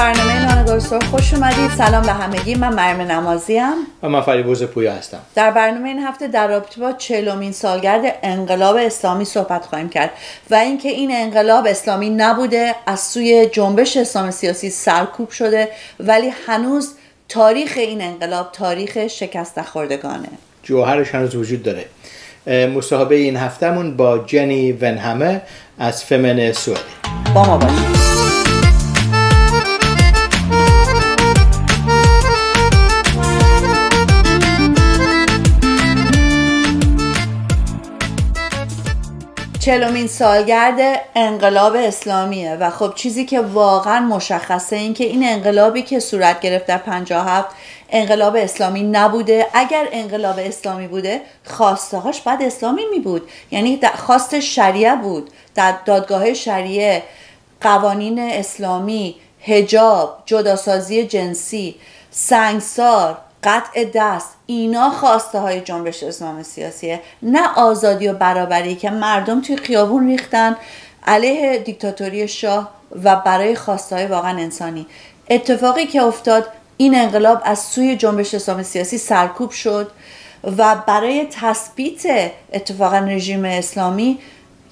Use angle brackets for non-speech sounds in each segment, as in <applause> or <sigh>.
برنامه نان خوش اومدید. سلام به همگی. من مریم نمازی هم و من فریبوز پویا هستم. در برنامه این هفته در رابطه با چهلمین سالگرد انقلاب اسلامی صحبت خواهیم کرد و اینکه این انقلاب اسلامی نبوده از سوی جنبش اسلام سیاسی سرکوب شده ولی هنوز تاریخ این انقلاب تاریخ شکست نخوردگانه جوهرش هنوز وجود داره. مصاحبه این هفتهمون با جنی ونهمه از فمن سوئد با ما باشید. چلومین سالگرد انقلاب اسلامیه و خب چیزی که واقعا مشخصه این که این انقلابی که صورت گرفت در 57 انقلاب اسلامی نبوده. اگر انقلاب اسلامی بوده خواسته هاش بعد اسلامی می بود یعنی خواست شریعه بود. در دادگاه شریعه قوانین اسلامی هجاب جداسازی جنسی سنگسار قطع دست. اینا خواسته های جنبش اسلام سیاسیه. نه آزادی و برابری که مردم توی خیابون ریختن علیه دیکتاتوری شاه و برای خواسته های واقعا انسانی. اتفاقی که افتاد این انقلاب از سوی جنبش اسلام سیاسی سرکوب شد و برای تثبیت اتفاقا رژیم اسلامی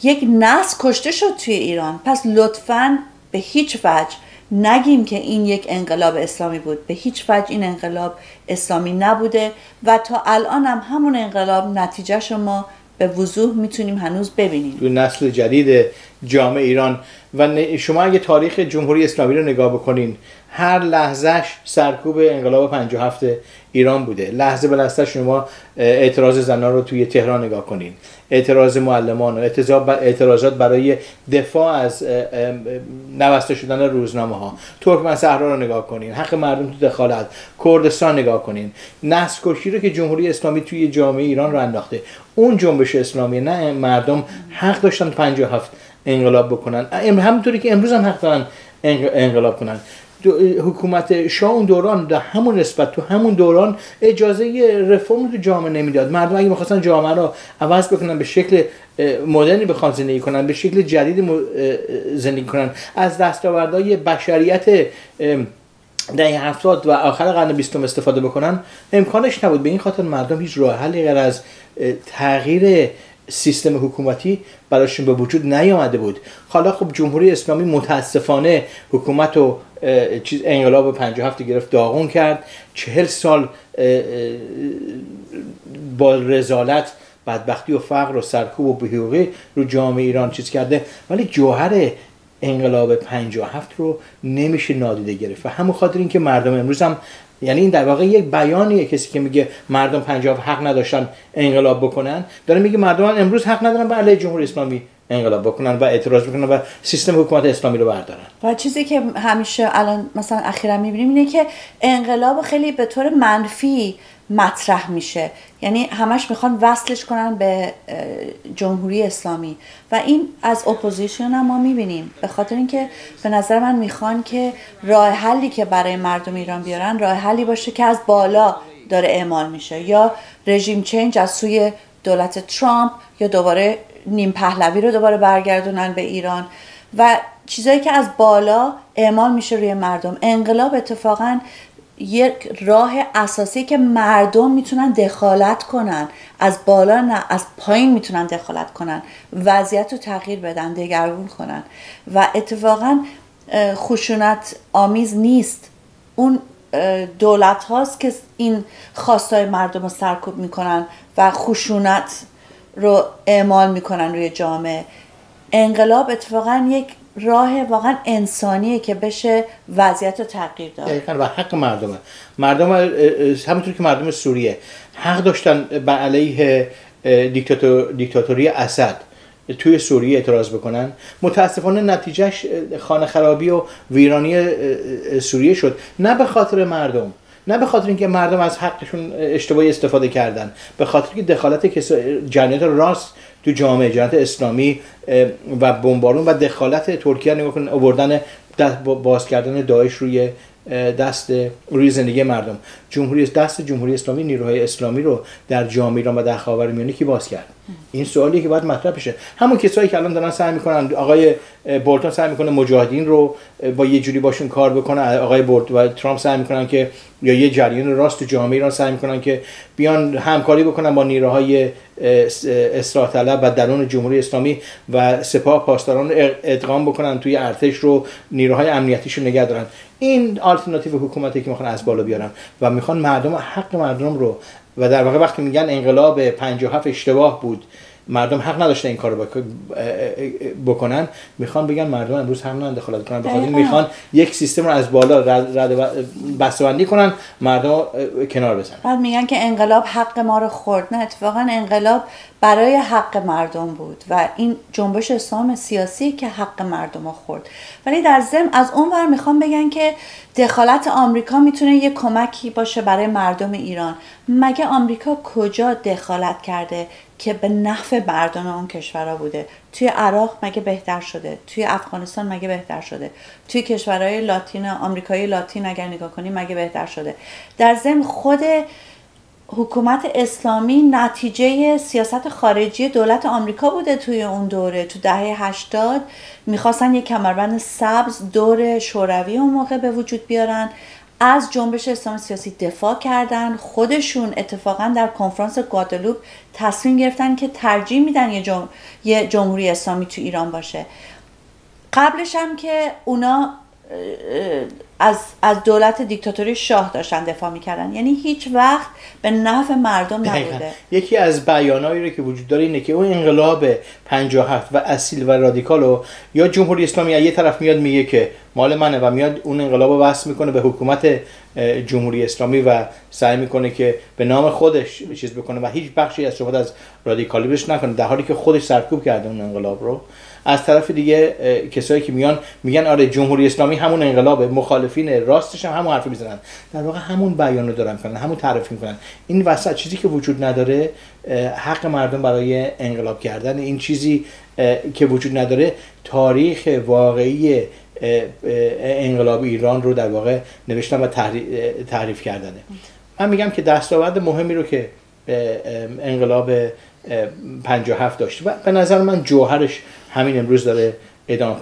یک نسل کشته شد توی ایران. پس لطفا به هیچ وجه نگیم که این یک انقلاب اسلامی بود. به هیچ وجه این انقلاب اسلامی نبوده و تا الان هم همون انقلاب نتیجه شما به وضوح می‌تونیم هنوز ببینیم. دو نسل جدید جامعه ایران. و شما اگه تاریخ جمهوری اسلامی رو نگاه بکنین هر لحظهش سرکوب انقلاب 57 ایران بوده. لحظه به لحظه شما اعتراض زنان رو توی تهران نگاه کنین. اعتراض معلمان و اعتراضات برای دفاع از نوسته شدن روزنامه ها ترکمن صحرا رو نگاه کنین. حق مردم تو دخالت. کردستان نگاه کنین. نسل کشی رو که جمهوری اسلامی توی جامعه ایران رو انداخته. اون جنبش اسلامی نه مردم حق داشتن 57 انقلاب بکنن. همونطوری که امروز هم حق دارن انقلاب کنن. حکومت شاه اون دوران در همون نسبت تو همون دوران اجازه رفرم تو جامعه نمی‌داد. مردم اگه می‌خواستن جامعه رو عوض بکنن به شکل مدرنی بخوان زندگی کنن به شکل جدید زندگی کنن. از دستاوردهای بشریت دهه هفتاد و آخر قرن بیستم استفاده بکنن امکانش نبود. به این خاطر مردم هیچ راه حلی غیر از تغییر سیستم حکومتی براشون به وجود نیامده بود. حالا خب جمهوری اسلامی متاسفانه حکومت و چیز انقلاب 57 گرفت داغون کرد. چهل سال با رزالت بدبختی و فقر و سرکوب و بهیوقی رو جامعه ایران چیز کرده. ولی جوهر انقلاب 57 رو نمیشه نادیده گرفت. و همون خاطر اینکه مردم امروز هم یعنی این در واقع یک بیانیه. کسی که میگه مردم پنجاب حق نداشتن انقلاب بکنن داره میگه مردم امروز حق ندارن به علیه جمهوری اسلامی انقلاب بکنن و اعتراض بکنن و سیستم حکومت اسلامی رو بردارن. و چیزی که همیشه الان مثلا اخیرا می‌بینیم اینه که انقلاب خیلی به طور منفی مطرح میشه. یعنی همش می‌خوان وصلش کنن به جمهوری اسلامی. و این از اپوزیشن هم ما می‌بینیم. به خاطر اینکه به نظر من می‌خوان که راه حلی که برای مردم ایران بیارن راه حلی باشه که از بالا داره اعمال میشه. یا رژیم چینج از سوی دولت ترامپ یا دوباره نیم پهلوی رو دوباره برگردونن به ایران. و چیزایی که از بالا اعمال میشه روی مردم. انقلاب اتفاقا یک راه اساسی که مردم می‌تونن دخالت کنن. از بالا نه از پایین می‌تونن دخالت کنن. وضعیت رو تغییر بدن دگرگون کنن. و اتفاقا خشونت آمیز نیست. اون دولت هاست که این خواستای مردم رو سرکوب می‌کنن و خشونت رو اعمال می‌کنن روی جامعه. انقلاب اتفاقا یک راه واقعا انسانیه که بشه وضعیت رو تغییر داد. و حق مردمه. مردم همونطور که مردم سوریه حق داشتن به علیه دیکتاتور، دیکتاتوری اسد توی سوریه اعتراض بکنن. متاسفانه نتیجهش خانه خرابی و ویرانی سوریه شد. نه به خاطر مردم نه به خاطر اینکه مردم از حقشون اشتباهی استفاده کردن به خاطر که دخالت جنایت راست تو جامعه جمعیت اسلامی و بمبارون و دخالت ترکیه نگاه کنید آوردن باز کردن داعش روی دست روی زندگی مردم. جمهوری دست جمهوری اسلامی نیروهای اسلامی رو در جامعه ایران و در خاورمیانه کی باز کرد؟ این سوالی که باید مطرح بشه. همون کسایی که الان دارن سعی می‌کنن آقای بولتون سعی می‌کنه مجاهدین رو با یه جوری باشون کار بکنه آقای بولت و ترامپ سعی می‌کنن که یا یه جریان راست جامعه ایران سعی می‌کنن که بیان همکاری بکنن با نیروهای اصلاح طلب و درون جمهوری اسلامی و سپاه پاسداران ادغام بکنن توی ارتش رو نیروهای امنیتیش رو نگه دارن. این آلترناتیو حکومتی که می‌خوان از بالا بیارن و می‌خوان مردم حق مردم رو و در واقع وقتی میگن انقلاب 57 اشتباه بود مردم حق نداشته این کار رو بکنن. می‌خوان بگن مردم امروز حق ندارن دخالت کنن. بخاطر می‌خوان یک سیستم رو از بالا رد بندی کنن مردم کنار بزنن. بعد میگن که انقلاب حق ما رو خورد. نه اتفاقا انقلاب برای حق مردم بود و این جنبش اسلام سیاسی که حق مردم رو خورد. ولی در ضمن از اون ور می‌خوام بگن که دخالت آمریکا می‌تونه یه کمکی باشه برای مردم ایران. مگه آمریکا کجا دخالت کرده؟ که به نفع مردم اون کشورها بوده. توی عراق مگه بهتر شده؟ توی افغانستان مگه بهتر شده؟ توی کشورهای لاتین آمریکایی لاتین اگر نگاه کنیم مگه بهتر شده؟ در ضمن خود حکومت اسلامی نتیجه سیاست خارجی دولت آمریکا بوده توی اون دوره. تو دهه 80 می‌خواستن یک کمربند سبز دور شوروی اون موقع به وجود بیارن. از جنبش اسلام سیاسی دفاع کردن خودشون اتفاقا در کنفرانس گوادلوپ تصمیم گرفتن که ترجیح میدن یه, یه جمهوری اسلامی تو ایران باشه. قبلش هم که اونا از, از دولت دیکتاتوری شاه داشتن دفاع می‌کردن. یعنی هیچ وقت به نفع مردم نبوده. یکی از بیانایی رو که وجود داره اینه که اون انقلاب 57 و اصیل و رادیکال یا جمهوری اسلامی یه طرف میاد میگه که مال منه و میاد اون انقلاب رو وصل می‌کنه به حکومت جمهوری اسلامی و سعی می‌کنه که به نام خودش چیز بکنه و هیچ بخشی از شما از رادیکالیسمش نکنه در حالی که خودش سرکوب کرده اون انقلاب رو. از طرف دیگه کسایی که میان میگن آره جمهوری اسلامی همون انقلاب مخالفین راستش هم همون حرف می‌زنن. در واقع همون بیان رو دارن می‌کنن همون تعریف می‌کنن. این وسط چیزی که وجود نداره حق مردم برای انقلاب کردن. این چیزی که وجود نداره تاریخ واقعی انقلاب ایران رو در واقع نوشتن و تعریف کردنه. من میگم که دستاورد مهمی رو که انقلاب 57 داشت. و به نظر من جوهرش همین امروز داره ادامه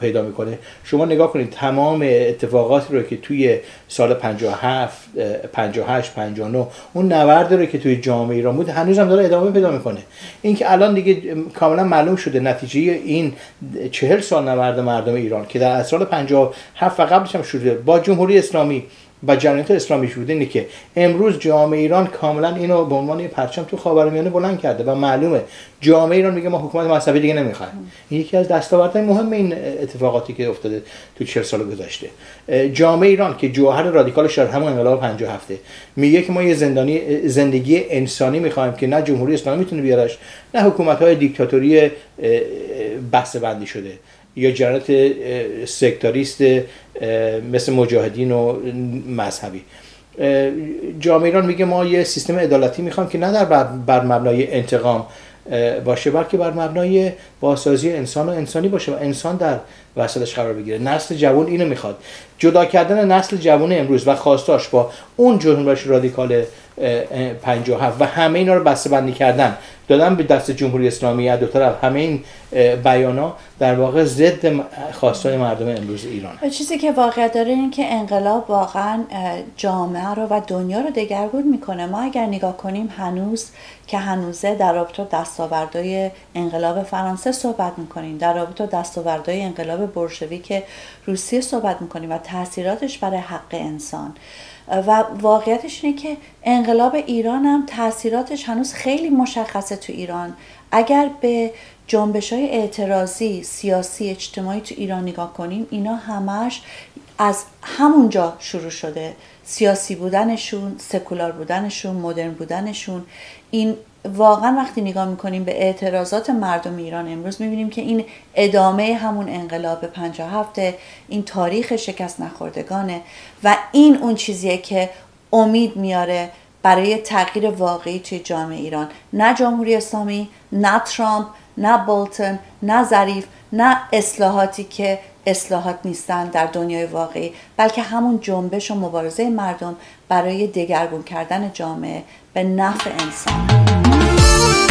پیدا می‌کنه شما نگاه کنید تمام اتفاقاتی رو که توی سال 57 58 59 اون نورد رو که توی جامعه ایران بود هنوز هم داره ادامه پیدا می‌کنه. اینکه الان دیگه کاملا معلوم شده نتیجه این چهل سال نورد مردم ایران که در سال 57 و قبلش هم شده با جمهوری اسلامی و جمعیت اسلامی شده اینه که امروز جامعه ایران کاملا اینو به عنوان پرچم تو خاورمیانه بلند کرده و معلومه جامعه ایران میگه ما حکومت مذهبی دیگه نمی‌خوایم. این یکی از دستاوردهای مهم این اتفاقاتی که افتاده تو 40 سال گذشته. جامعه ایران که جوهر رادیکالش در همون انقلاب 57 میگه که ما یه زندانی زندگی انسانی می‌خوایم که نه جمهوری اسلامی می‌تونه بیارش نه حکومت های دیکتاتوری بسته بندی شده. یا جنرات سکتاریست مثل مجاهدین و مذهبی. جامعه ایران میگه ما یه سیستم عدالتی می‌خوام که نه در بر مبنای انتقام باشه بلکه بر مبنای بازسازی انسان و انسانی باشه و انسان در وسطش قرار بگیره. نسل جوان اینو می‌خواد. جدا کردن نسل جوان امروز و خواستاش با اون جنبش رادیکال 57 و همه اینا رو بسته بندی کردن دادن به دست جمهوری اسلامی دو طرف همه این بیانا در واقع ضد خواستای مردم امروز ایران. چیزی که واقعیت داره این که انقلاب واقعا جامعه رو و دنیا رو دگرگون می‌کنه. ما اگر نگاه کنیم هنوز که هنوزه در رابطه دستاوردهای انقلاب فرانسه صحبت می‌کنیم در رابطه دستاوردهای انقلاب که روسیه صحبت می‌کنیم و تاثیراتش برای حق انسان. و واقعیتش اینه که انقلاب ایران هم تاثیراتش هنوز خیلی مشخصه تو ایران. اگر به جنبش های اعتراضی سیاسی اجتماعی تو ایران نگاه کنیم اینا همش از همونجا شروع شده. سیاسی بودنشون سکولار بودنشون مدرن بودنشون. این واقعا وقتی نگاه می‌کنیم به اعتراضات مردم ایران امروز می‌بینیم که این ادامه همون انقلاب 57 این تاریخ شکست نخوردگانه و این اون چیزیه که امید میاره برای تغییر واقعی توی جامعه ایران. نه جمهوری اسلامی نه ترامپ نه بولتن نه ظریف نه اصلاحاتی که اصلاحات نیستن در دنیای واقعی بلکه همون جنبش و مبارزه مردم برای دگرگون کردن جامعه به نفع انسان.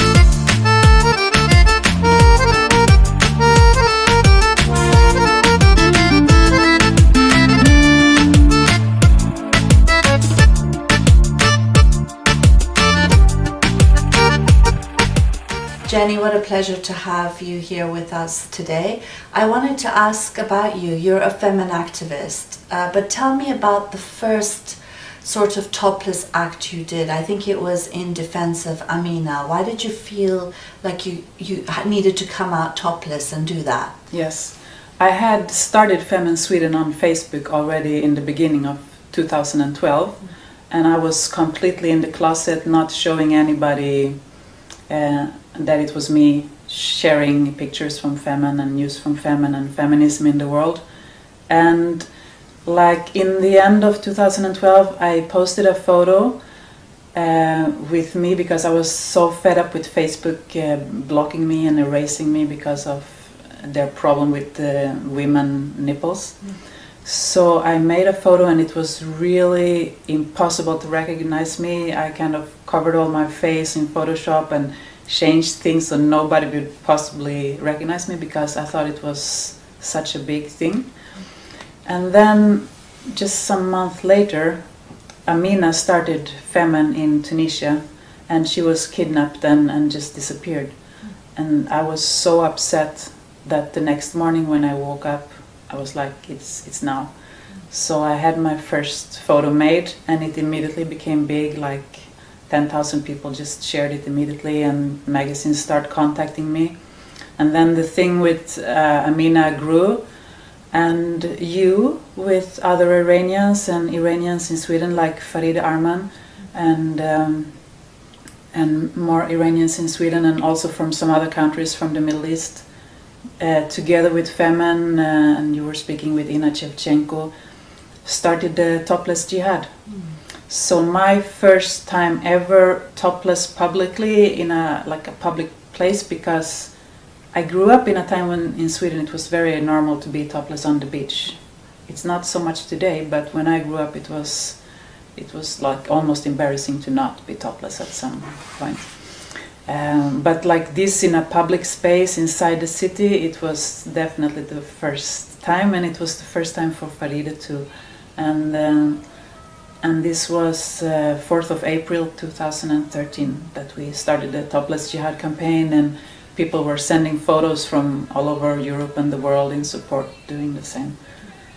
Jenny, what a pleasure to have you here with us today. I wanted to ask about you. You're a Femen activist, uh, but tell me about the first sort of topless act you did. I think it was in defense of Amina. Why did you feel like you, you needed to come out topless and do that? Yes. I had started Femen Sweden on Facebook already in the beginning of 2012, mm. and I was completely in the closet, not showing anybody uh, that it was me sharing pictures from Femen and news from Femen and feminism in the world. And like in the end of 2012, I posted a photo uh, with me because I was so fed up with Facebook uh, blocking me and erasing me because of their problem with the women nipples. Mm. So I made a photo and it was really impossible to recognize me. I kind of covered all my face in Photoshop and changed things so nobody would possibly recognize me because I thought it was such a big thing. And then just some month later, Amina started Femen in Tunisia and she was kidnapped and, and just disappeared. And I was so upset that the next morning when I woke up, I was like, it's, it's now. So I had my first photo made and it immediately became big, like 10,000 people just shared it immediately and magazines start contacting me. And then the thing with uh, Amina grew and you with other Iranians and Iranians in Sweden like Farid Arman and um, and more Iranians in Sweden and also from some other countries from the Middle East uh, together with Femen uh, and you were speaking with Inna Shevchenko started the topless jihad. Mm. So my first time ever topless publicly in a like a public place because I grew up in a time when in Sweden it was very normal to be topless on the beach. It's not so much today, but when I grew up it was it was like almost embarrassing to not be topless at some point. Um, but like this in a public space inside the city, it was definitely the first time, and it was the first time for Farida too. And um, and this was uh, 4th of April 2013 that we started the Topless Jihad campaign and people were sending photos from all over Europe and the world in support doing the same.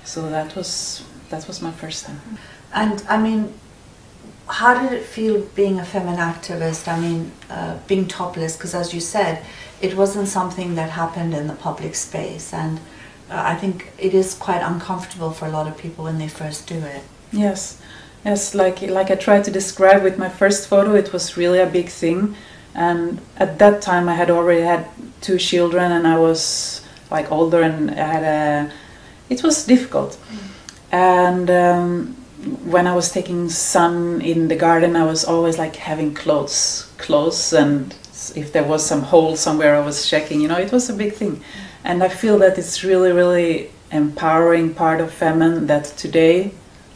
So that was that was my first time. And I mean, how did it feel being a Femen activist? I mean, uh, being topless, because as you said, it wasn't something that happened in the public space, and uh, I think it is quite uncomfortable for a lot of people when they first do it. Yes, Yes, like like I tried to describe with my first photo, it was really a big thing, and at that time I had already had two children, and I was like older, and I had a. It was difficult, and um, when I was taking sun in the garden, I was always like having clothes, clothes, and if there was some hole somewhere, I was checking. You know, it was a big thing, and I feel that it's really, really empowering part of Femen that today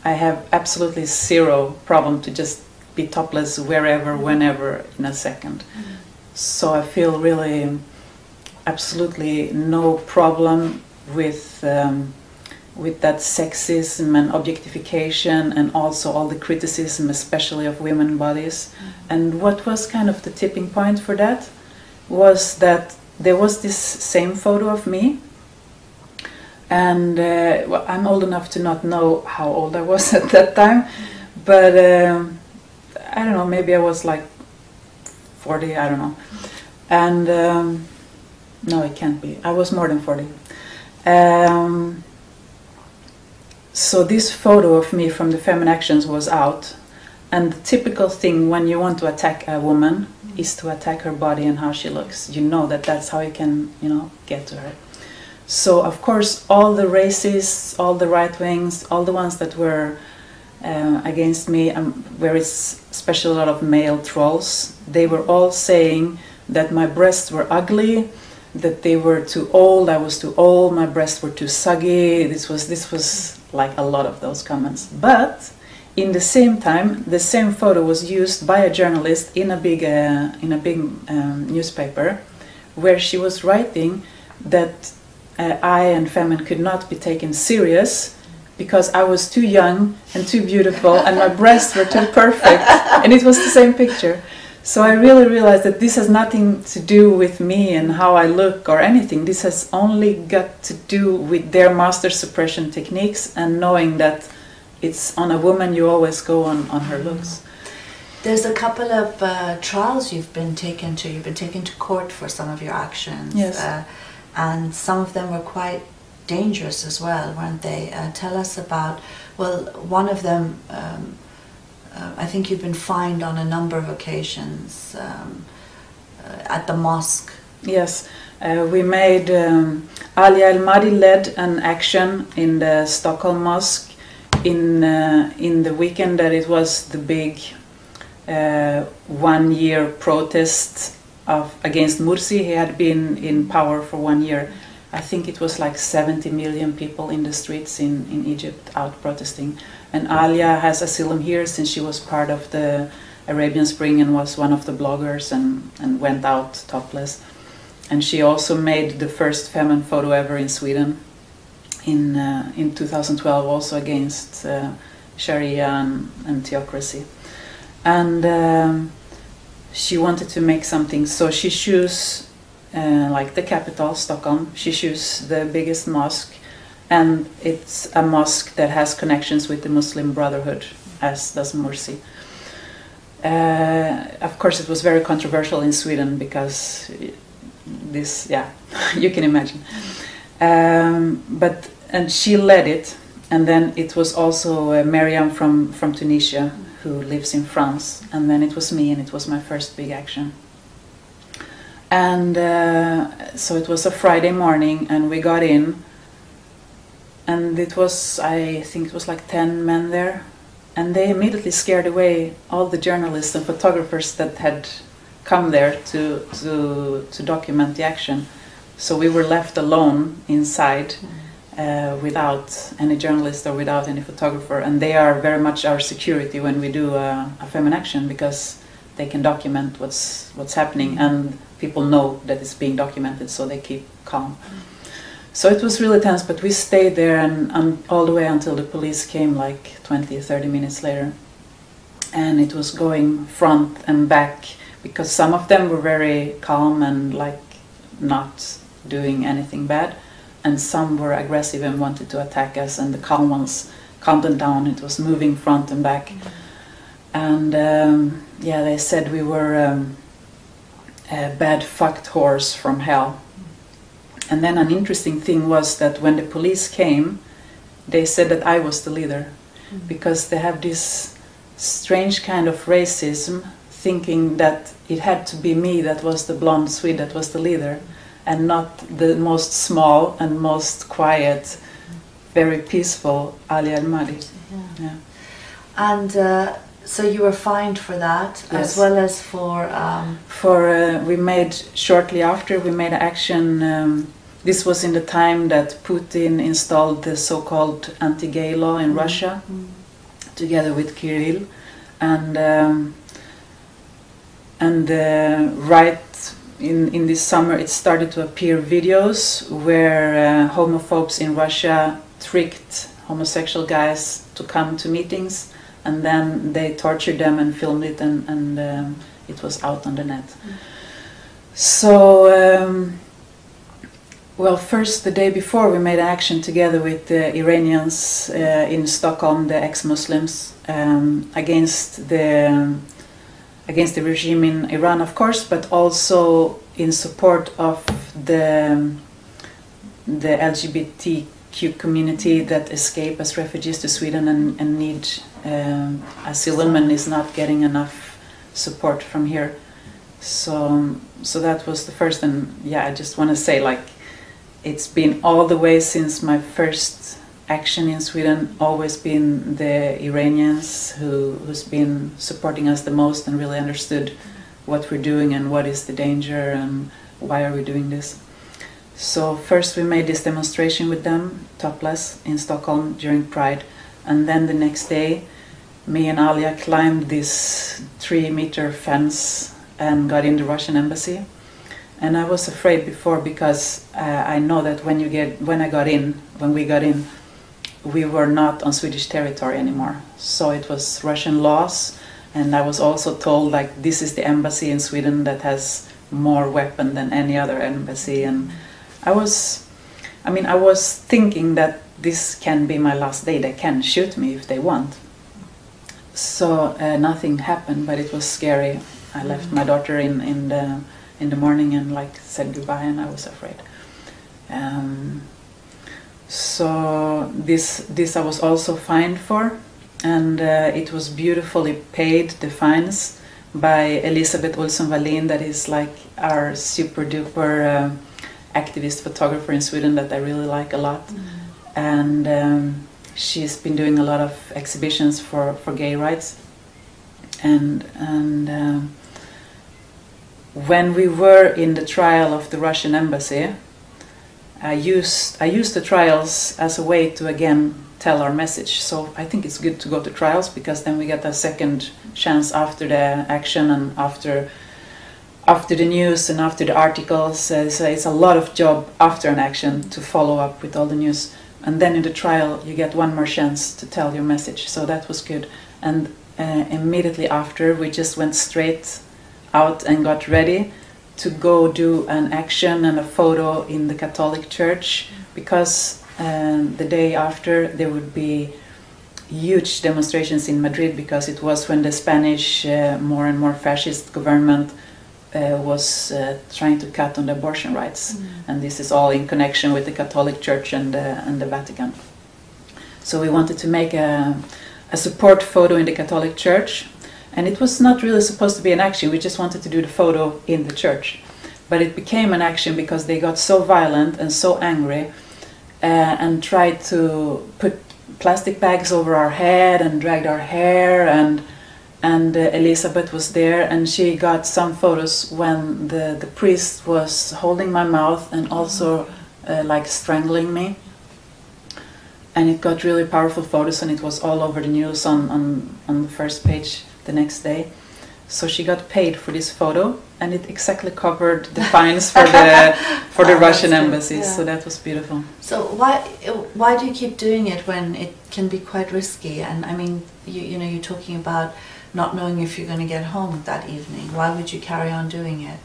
I have absolutely zero problem to just be topless wherever, mm-hmm. whenever, in a 2nd mm-hmm. So I feel really absolutely no problem with um, with that sexism and objectification and also all the criticism, especially of women bodies. Mm-hmm. And what was kind of the tipping point for that was that there was this same photo of me and uh, well, I'm old enough to not know how old I was <laughs> at that time, but um, I don't know, maybe I was like 40, I don't know. And um, no, it can't be. I was more than 40. Um, so this photo of me from the Femen Actions was out, and the typical thing when you want to attack a woman is to attack her body and how she looks. You know that that's how you can, you know, get to her. So of course, all the racists, all the right wings, all the ones that were uh, against me, um, where it's especially a lot of male trolls, they were all saying that my breasts were ugly, that they were too old, I was too old, my breasts were too saggy. This was this was like a lot of those comments. But in the same time, the same photo was used by a journalist in a big uh, in a big um, newspaper, where she was writing that uh, I and Femen could not be taken serious because I was too young and too beautiful and my breasts were too perfect and it was the same picture. So I really realized that this has nothing to do with me and how I look or anything. This has only got to do with their master suppression techniques and knowing that it's on a woman you always go on, on her looks. There's a couple of uh, trials you've been taken to. You've been taken to court for some of your actions. Yes. Uh, and some of them were quite dangerous as well, weren't they? Uh, tell us about, well, one of them, um, uh, I think you've been fined on a number of occasions um, uh, at the mosque. Yes, uh, we made um, Alia El Mahdi led an action in the Stockholm Mosque in uh, in the weekend that it was the big uh, one year protest of against Mursi. He had been in power for one year. I think it was like 70 million people in the streets in, in Egypt out protesting. And Alia has asylum here since she was part of the Arabian Spring and was one of the bloggers and, and went out topless. And she also made the first Femen photo ever in Sweden in, uh, in 2012, also against uh, Sharia and, and theocracy. And um, she wanted to make something, so she chose uh, like the capital, Stockholm. She chose the biggest mosque, and it's a mosque that has connections with the Muslim Brotherhood, as does Mursi. Uh, of course, it was very controversial in Sweden because this, yeah, <laughs> you can imagine. Um, but and she led it, and then it was also uh, Mariam from from Tunisia who lives in France, and then it was me, and it was my first big action. And uh, so it was a Friday morning, and we got in, and it was I think it was like ten men there, and they immediately scared away all the journalists and photographers that had come there to to to document the action. So we were left alone inside. Uh, without any journalist or without any photographer, and they are very much our security when we do a, a Femen action because they can document what's what's happening, and people know that it's being documented, so they keep calm. So it was really tense, but we stayed there and, and all the way until the police came, like 20, or 30 minutes later, and it was going front and back because some of them were very calm and like not doing anything bad and some were aggressive and wanted to attack us, and the calm ones calmed them down. It was moving front and back, and um, yeah, they said we were um, a bad fucked horse from hell. And then an interesting thing was that when the police came, they said that I was the leader, because they have this strange kind of racism, thinking that it had to be me that was the blonde Swede that was the leader and not the most small and most quiet, very peaceful Alia El Mahdi. Yeah. yeah. And uh, so you were fined for that, yes. as well as for. Um... For uh, we made shortly after we made action. Um, this was in the time that Putin installed the so-called anti-gay law in mm. Russia, mm. together with Kirill, and um, and uh, right in, in this summer it started to appear videos where uh, homophobes in Russia tricked homosexual guys to come to meetings and then they tortured them and filmed it and, and um, it was out on the net. Mm. So, um, well, first the day before we made action together with the Iranians uh, in Stockholm, the ex-Muslims, um, against the against the regime in Iran, of course, but also in support of the the LGBTQ community that escape as refugees to Sweden and, and need um, asylum and is not getting enough support from here. So, so that was the first, and yeah, I just want to say like it's been all the way since my first action in Sweden always been the Iranians who who's been supporting us the most and really understood what we're doing and what is the danger and why are we doing this. So first we made this demonstration with them topless in Stockholm during Pride and then the next day me and Alia climbed this three meter fence and got in the Russian embassy and I was afraid before because uh, I know that when you get when I got in when we got in we were not on Swedish territory anymore. So it was Russian laws, and I was also told like this is the embassy in Sweden that has more weapon than any other embassy, and I was, I mean, I was thinking that this can be my last day. They can shoot me if they want. So uh, nothing happened, but it was scary. I left my daughter in in the in the morning and like said goodbye, and I was afraid. Um, so this this I was also fined for, and uh, it was beautifully paid the fines by Elisabeth Olsson Wallin, that is like our super duper uh, activist photographer in Sweden that I really like a lot, and um, she's been doing a lot of exhibitions for for gay rights, and and. Um, when we were in the trial of the Russian embassy, I used I used the trials as a way to again tell our message. So I think it's good to go to trials because then we get a second chance after the action and after after the news and after the articles. Uh, so it's a lot of job after an action to follow up with all the news. And then in the trial, you get one more chance to tell your message. So that was good. And uh, immediately after, we just went straight out and got ready to go do an action and a photo in the Catholic Church because um, the day after there would be huge demonstrations in Madrid because it was when the Spanish uh, more and more fascist government uh, was uh, trying to cut on the abortion rights, Mm. and this is all in connection with the Catholic Church and the, and the Vatican. So we wanted to make a, a support photo in the Catholic Church, and it was not really supposed to be an action. We just wanted to do the photo in the church, but it became an action because they got so violent and so angry, uh, and tried to put plastic bags over our head and dragged our hair and and uh, Elisabeth was there and she got some photos when the, the priest was holding my mouth and also uh, like strangling me and it got really powerful photos and it was all over the news on, on, on the first page the next day so she got paid for this photo and it exactly covered the fines for the <laughs> for the Oh, Russian embassy yeah. so that was beautiful So why why do you keep doing it when it can be quite risky? And I mean, you you know, you're talking about not knowing if you're going to get home that evening. Why would you carry on doing it?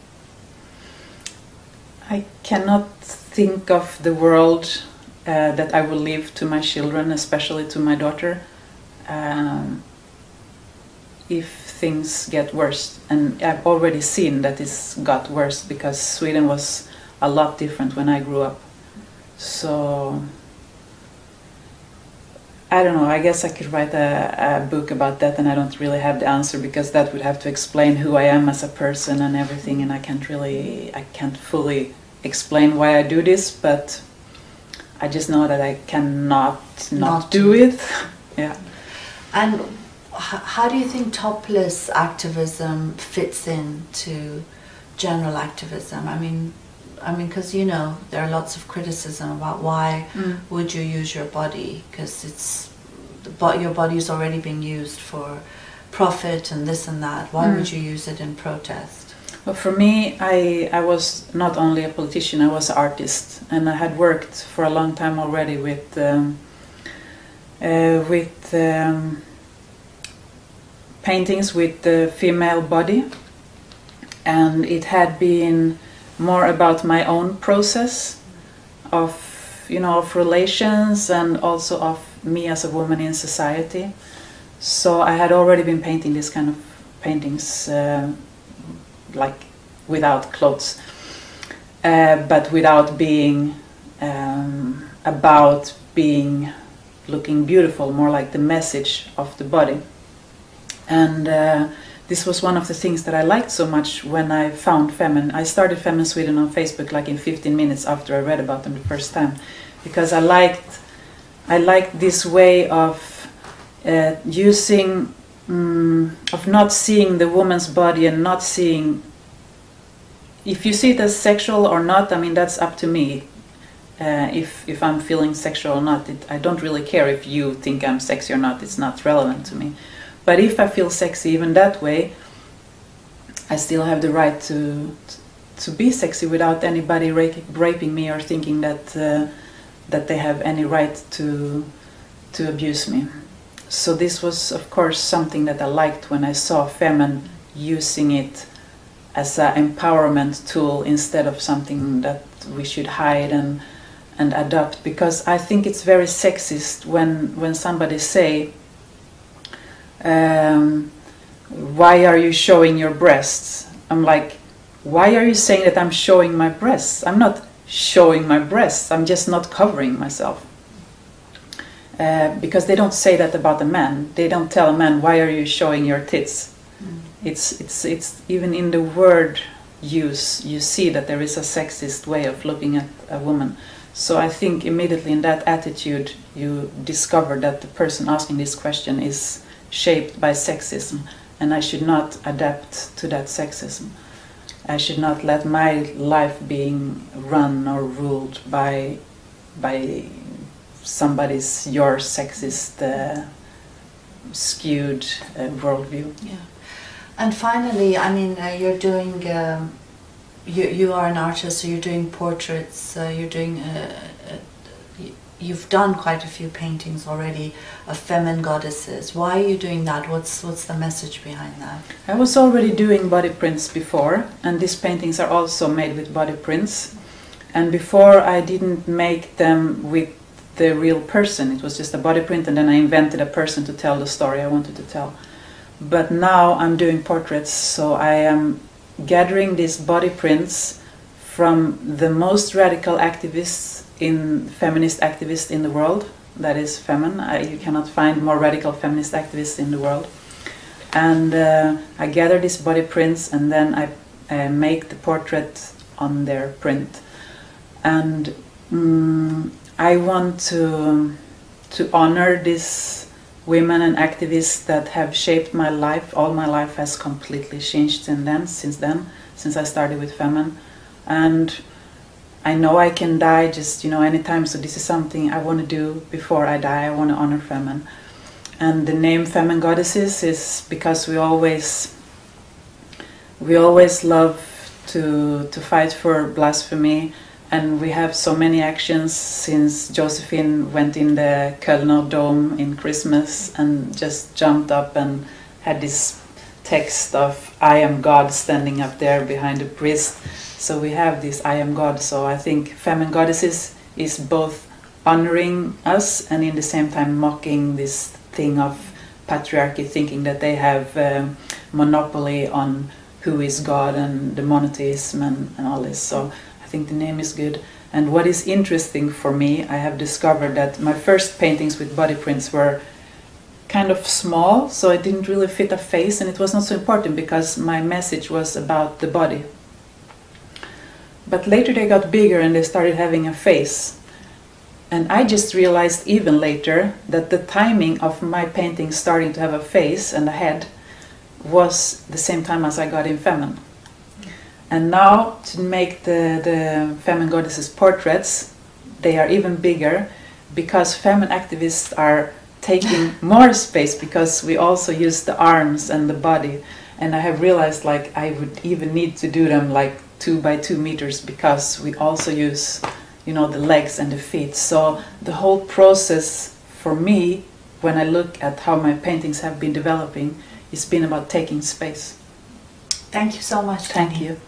I cannot think of the world uh, that I will leave to my children, especially to my daughter, um, if things get worse. And I've already seen that it's got worse because Sweden was a lot different when I grew up. So I don't know. I guess I could write a, a book about that, and I don't really have the answer because that would have to explain who I am as a person and everything, and I can't really, I can't fully explain why I do this, but I just know that I cannot not, Not do it. <laughs> yeah. And how do you think topless activism fits into general activism? I mean, I mean, because you know there are lots of criticism about why would you use your body because it's the bo- your body is already being used for profit and this and that. Why Mm. would you use it in protest? Well, for me, I, I was not only a politician, I was an artist, and I had worked for a long time already with um, uh, with um, paintings with the female body, and it had been more about my own process of you know of relations and also of me as a woman in society. So I had already been painting this kind of paintings. Uh, like without clothes, uh, but without being um, about being looking beautiful, more like the message of the body. And uh, this was one of the things that I liked so much when I found Femen. I started Femen Sweden on Facebook like in 15 minutes after I read about them the first time, because I liked I liked this way of uh, using mm, of not seeing the woman's body and not seeing if you see it as sexual or not i mean that's up to me. Uh, if if i'm feeling sexual or not it, i don't really care if you think i'm sexy or not. It's not relevant to me but if i feel sexy even that way i still have the right to to be sexy without anybody raping me or thinking that uh, that they have any right to to abuse me so this was, of course, something that I liked when I saw Femen using it as an empowerment tool instead of something that we should hide and and adopt. Because I think it's very sexist when when somebody say, um, "Why are you showing your breasts?" I'm like, "Why are you saying that I'm showing my breasts? I'm not showing my breasts. I'm just not covering myself." Uh, because they don't say that about a man. They don't tell a man, "Why are you showing your tits?" Mm. It's it's it's even in the word use you see that there is a sexist way of looking at a woman. So I think immediately in that attitude you discover that the person asking this question is shaped by sexism, and I should not adapt to that sexism. I should not let my life being run or ruled by by somebody's your sexist uh, skewed uh, worldview. Yeah. And finally, I mean, uh, you're doing. Um, you you are an artist, so you're doing portraits. Uh, you're doing. You've done quite a few paintings already of Femen goddesses. Why are you doing that? What's what's the message behind that? I was already doing body prints before, and these paintings are also made with body prints. And before, I didn't make them with the real person. It was just a body print, and then I invented a person to tell the story I wanted to tell. But now I'm doing portraits, so I am gathering these body prints from the most radical activists in feminist activists in the world. That is Femen. you cannot find more radical feminist activists in the world. And uh, I gather these body prints, and then I uh, make the portrait on their print. And um, I want to to honor these women and activists that have shaped my life. All my life has completely changed since then. Since then, since I started with Femen, and I know I can die just you know anytime. So this is something I want to do before I die. I want to honor Femen, and the name Femen Goddesses is because we always we always love to to fight for blasphemy and we have so many actions since Josephine went in the Kölner Dom in Christmas and just jumped up and had this text of I am God standing up there behind the priest. So we have this I am God. So I think Femen Goddesses is both honoring us and in the same time mocking this thing of patriarchy, thinking that they have um, monopoly on who is God and the monotheism and, and all this. So I think the name is good. And what is interesting for me, I have discovered that my first paintings with body prints were kind of small, so it didn't really fit a face, and it was not so important because my message was about the body. But later they got bigger and they started having a face. And I just realized even later that the timing of my painting starting to have a face and a head was the same time as I got in Femen. And now to make the, the Femen goddesses portraits, they are even bigger because Femen activists are taking more space because we also use the arms and the body. And I have realized like I would even need to do them like two by two meters because we also use, you know, the legs and the feet. So the whole process for me, when I look at how my paintings have been developing, it's been about taking space. Thank you so much. Thank you.